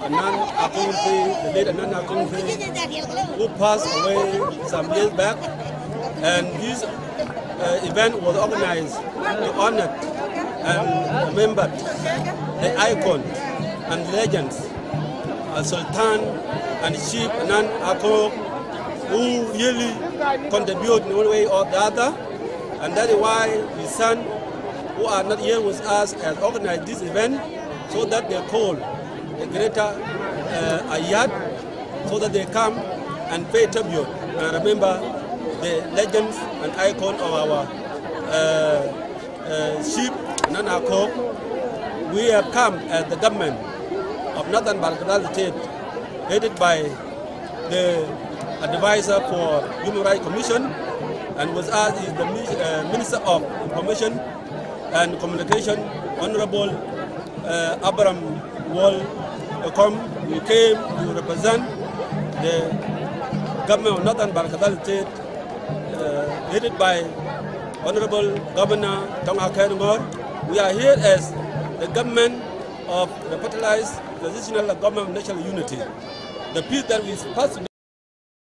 Anan Akongfe, the late Anan Akongfe, who passed away some years back. And this uh, event was organized to honor and remember the icon and legends, uh, Sultan and Chief Anan Akong, who really contribute in one way or the other. And that is why his son, who are not here with us, has organized this event so that they are call the greater uh, Ayat so that they come and pay tribute. And remember the legends and icon of our uh, uh, chief Nana We have come as the government of Northern Bahr el Ghazal State, headed by the advisor for Human Rights Commission, and with us is the uh, Minister of Information and Communication, Honorable uh, Abraham Wall Okom. We came to represent the government of Northern Bahr el Ghazal State, uh, headed by Honorable Governor Tonga Ngor. We are here as the government of the revitalized transitional government of national unity. The peace that we to